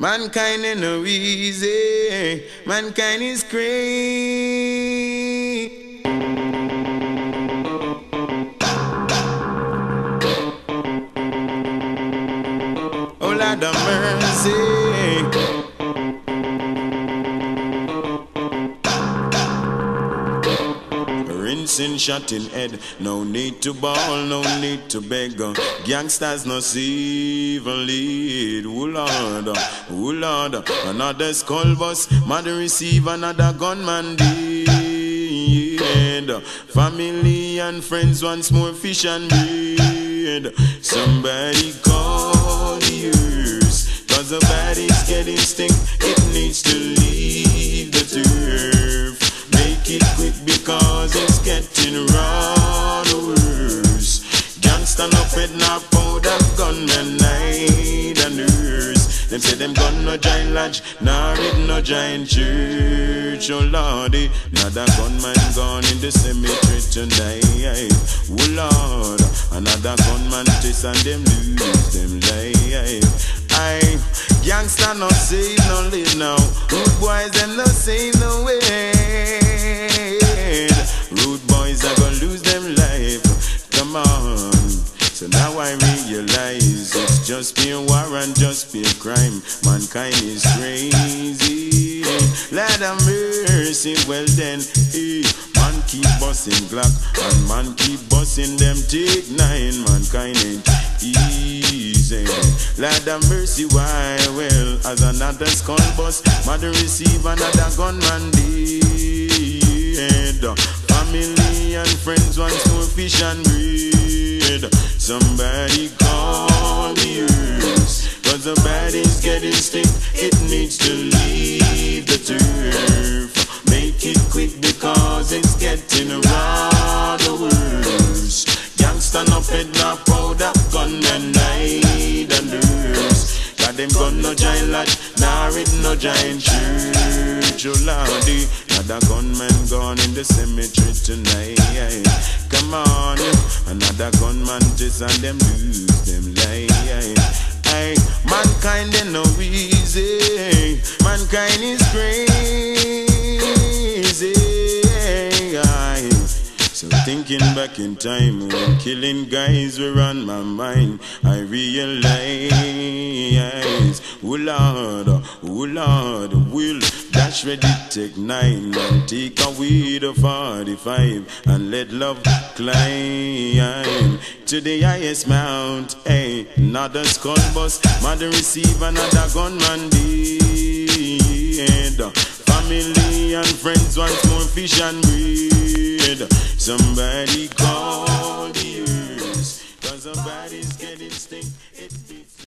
Mankind ain't no easy. Mankind is crazy. Oh Lord of mercy. Rinsing, shot in head. No need to ball, no need to beg. Gangsters no even lead. Oh Lord, oh Lord. Another skull bus, mother receive another gunman dead. Family and friends once more fish and bread. Somebody call the earth. Cause the body's getting stink. It needs to leave Gangsta no fed no powder, gunmen night and nurse. Them say them gun no giant lodge, nor it no giant church. Oh lordy, another gunman gone in the cemetery tonight. Oh lord, another gunman chase and them lose them life. Aye, gangsta no save no live now. Rude boys them no save So now I realize it's just pure war and just pure crime. Mankind is crazy. Lord have mercy. Well then, eh, man keep busting Glock and man keep busting them Tec nine. Mankind ain't easy. Lord have mercy. Why? Well, as another skull bust, mother receive another gunman dead. Family and friends once more fish and bread. Somebody call the earth. Cause the body's getting stiff. It needs to leave the turf. Make it quick because it's getting rather worse. Gangsta no fed no powder, gun and night and nurse. Got them gun no giant lodge, nor it no giant church. Oh lordy, another gunman gone in the cemetery tonight. Just and them lose them life. Hey, mankind ain't no easy. Mankind is crazy. Aye. So thinking back in time when killing guys were on my mind, I realize, oh Lord, oh Lord, will Cash ready, Tec nine and take a weed of 45 and let love climb to the highest mount. Hey, another skull bus, mother receive another gunman dead. Family and friends want more fish and bread. Somebody call the ears, cause somebody.